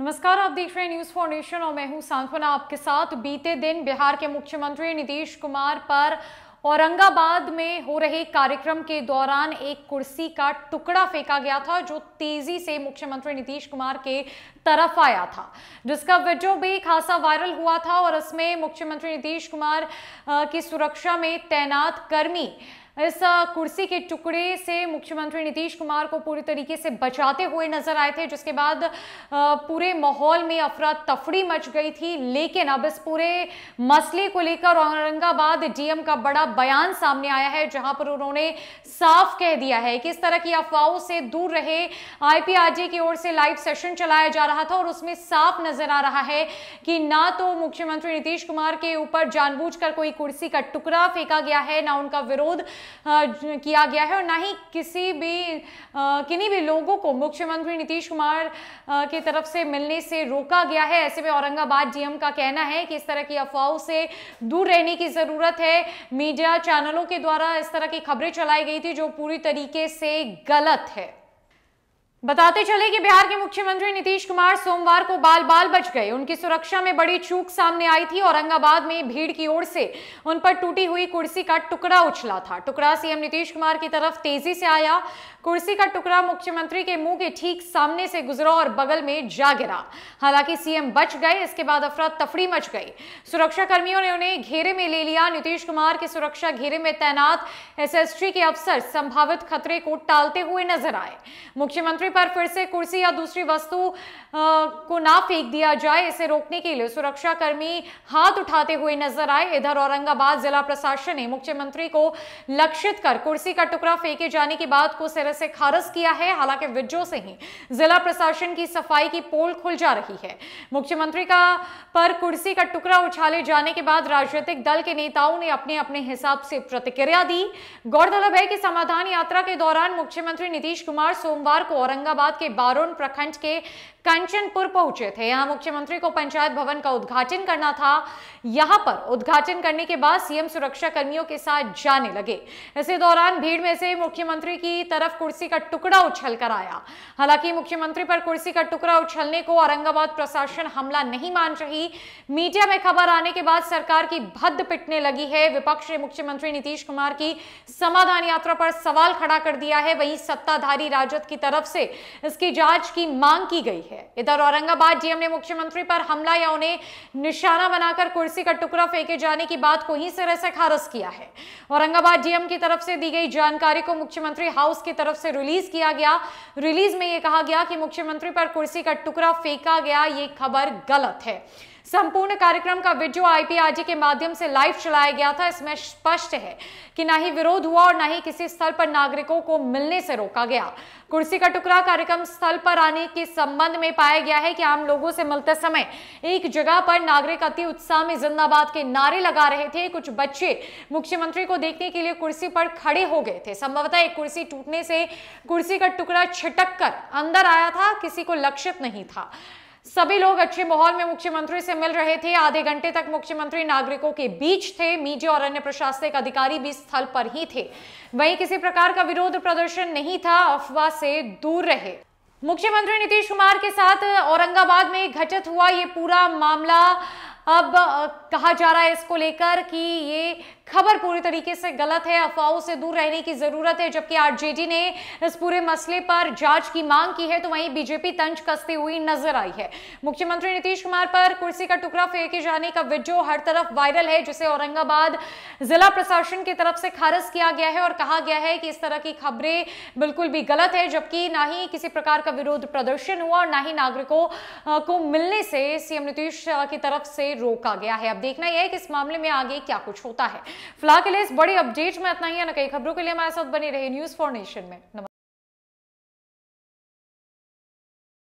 नमस्कार, आप देख रहे हैं न्यूज़ फाउंडेशन और मैं हूँ सांत्वना। आपके साथ बीते दिन बिहार के मुख्यमंत्री नीतीश कुमार पर औरंगाबाद में हो रहे कार्यक्रम के दौरान एक कुर्सी का टुकड़ा फेंका गया था, जो तेज़ी से मुख्यमंत्री नीतीश कुमार के तरफ़ आया था। जिसका वीडियो भी खासा वायरल हुआ था और इसमें मुख्यमंत्री नीतीश कुमार की सुरक्षा में तैनात कर्मी इस कुर्सी के टुकड़े से मुख्यमंत्री नीतीश कुमार को पूरी तरीके से बचाते हुए नज़र आए थे, जिसके बाद पूरे माहौल में अफरा तफड़ी मच गई थी। लेकिन अब इस पूरे मसले को लेकर औरंगाबाद डीएम का बड़ा बयान सामने आया है, जहाँ पर उन्होंने साफ़ कह दिया है कि इस तरह की अफवाहों से दूर रहे। आईपीआरजी की ओर से लाइव सेशन चलाया जा रहा था और उसमें साफ़ नज़र आ रहा है कि ना तो मुख्यमंत्री नीतीश कुमार के ऊपर जानबूझकर कोई कुर्सी का टुकड़ा फेंका गया है, ना उनका विरोध किया गया है और ना ही किसी भी किन्हीं भी लोगों को मुख्यमंत्री नीतीश कुमार की तरफ़ से मिलने से रोका गया है। ऐसे में औरंगाबाद डीएम का कहना है कि इस तरह की अफवाहों से दूर रहने की ज़रूरत है। मीडिया चैनलों के द्वारा इस तरह की खबरें चलाई गई थी जो पूरी तरीके से गलत है। बताते चले कि बिहार के मुख्यमंत्री नीतीश कुमार सोमवार को बाल बाल बच गए। उनकी सुरक्षा में बड़ी चूक सामने आई थी औरंगाबाद में भीड़ की ओर से उन पर टूटी हुई कुर्सी का टुकड़ा उछला था। टुकड़ा सीएम नीतीश कुमार की तरफ़ तेज़ी से आया। कुर्सी का टुकड़ा मुख्यमंत्री के मुँह के ठीक सामने से गुजरा और बगल में जा गिरा। हालाँकि सीएम बच गए, इसके बाद अफरा तफड़ी मच गई। सुरक्षा कर्मियों ने उन्हें घेरे में ले लिया। नीतीश कुमार के सुरक्षा घेरे में तैनात एसएसटी के अफसर संभावित खतरे को टालते हुए नज़र आए। मुख्यमंत्री पर फिर से कुर्सी या दूसरी वस्तु को ना फेंक दिया जाए, इसे रोकने के लिए सुरक्षा कर्मी हाथ उठाते हुए नज़र आए। इधर औरंगाबाद जिला प्रशासन ने मुख्यमंत्री को लक्षित कर कुर्सी का टुकड़ा फेंके जाने की बात को सिरे से खारिज किया है। हालाँकि विज्जो से ही जिला प्रशासन की सफ़ाई की पोल खुल जा रही है। मुख्यमंत्री का, पर कुर्सी का टुकड़ा उछाले जाने के बाद राजनीतिक दल के नेताओं ने अपने अपने हिसाब से प्रतिक्रिया दी। गौरतलब है कि समाधान यात्रा के दौरान मुख्यमंत्री नीतीश कुमार सोमवार को औरंगाबाद के बारोन प्रखंड के कंचनपुर पहुँचे थे। यहाँ मुख्यमंत्री को पंचायत भवन का उद्घाटन करना था। यहाँ पर उद्घाटन करने के बाद सीएम सुरक्षा कर्मियों के साथ जाने लगे। इसी दौरान भीड़ में से मुख्यमंत्री की तरफ़ कुर्सी का टुकड़ा उछल कर आया। हालाँकि मुख्यमंत्री पर कुर्सी का टुकड़ा उछलने को औरंगाबाद प्रशासन हमला नहीं मान रही। मीडिया में खबर आने के बाद सरकार की भद्द पिटने लगी है। विपक्ष ने मुख्यमंत्री नीतीश कुमार की समाधान यात्रा पर सवाल खड़ा कर दिया है। वहीं सत्ताधारी राजद की तरफ़ से इसकी जाँच की मांग की गई इधर औरंगाबाद डीएम ने मुख्यमंत्री पर हमला या उन्हें निशाना बनाकर कुर्सी का टुकड़ा फेंके जाने की बात को ही सिरे से खारस किया है। औरंगाबाद डीएम की तरफ़ से दी गई जानकारी को मुख्यमंत्री हाउस की तरफ़ से रिलीज़ किया गया। रिलीज़ में यह कहा गया कि मुख्यमंत्री पर कुर्सी का टुकड़ा फेंका गया, ये खबर गलत है। संपूर्ण कार्यक्रम का वीडियो आईपीआरजी के माध्यम से लाइव चलाया गया था। इसमें स्पष्ट है कि ना ही विरोध हुआ और ना ही किसी स्थल पर नागरिकों को मिलने से रोका गया। कुर्सी का टुकड़ा कार्यक्रम स्थल पर आने के संबंध में पाया गया है कि आम लोगों से मिलते समय एक जगह पर नागरिक अति उत्साह में जिंदाबाद के नारे लगा रहे थे। कुछ बच्चे मुख्यमंत्री को देखने के लिए कुर्सी पर खड़े हो गए थे। संभवतः एक कुर्सी टूटने से कुर्सी का टुकड़ा छिटक कर अंदर आया था, किसी को लक्षित नहीं था। सभी लोग अच्छे माहौल में मुख्यमंत्री से मिल रहे थे। आधे घंटे तक मुख्यमंत्री नागरिकों के बीच थे। मीडिया और अन्य प्रशासनिक अधिकारी भी स्थल पर ही थे। वहीं किसी प्रकार का विरोध प्रदर्शन नहीं था। अफवाह से दूर रहे। मुख्यमंत्री नीतीश कुमार के साथ औरंगाबाद में घटित हुआ ये पूरा मामला। अब कहा जा रहा है इसको लेकर कि ये खबर पूरी तरीके से गलत है, अफवाहों से दूर रहने की ज़रूरत है, जबकि आरजेडी ने इस पूरे मसले पर जाँच की मांग की है तो वहीं बीजेपी तंज कसती हुई नज़र आई है। मुख्यमंत्री नीतीश कुमार पर कुर्सी का टुकड़ा फेंके जाने का वीडियो हर तरफ़ वायरल है, जिसे औरंगाबाद जिला प्रशासन की तरफ़ से खारिज किया गया है और कहा गया है कि इस तरह की खबरें बिल्कुल भी गलत है, जबकि ना ही किसी प्रकार का विरोध प्रदर्शन हुआ और ना ही नागरिकों को मिलने से सीएम नीतीश की तरफ़ से रोका गया है। अब देखना यह है कि इस मामले में आगे क्या कुछ होता है। फ़िलहाल के लिए इस बड़ी अपडेट में इतना ही है। ना कई खबरों के लिए हमारे साथ बनी रही न्यूज़ फॉर नेशन में।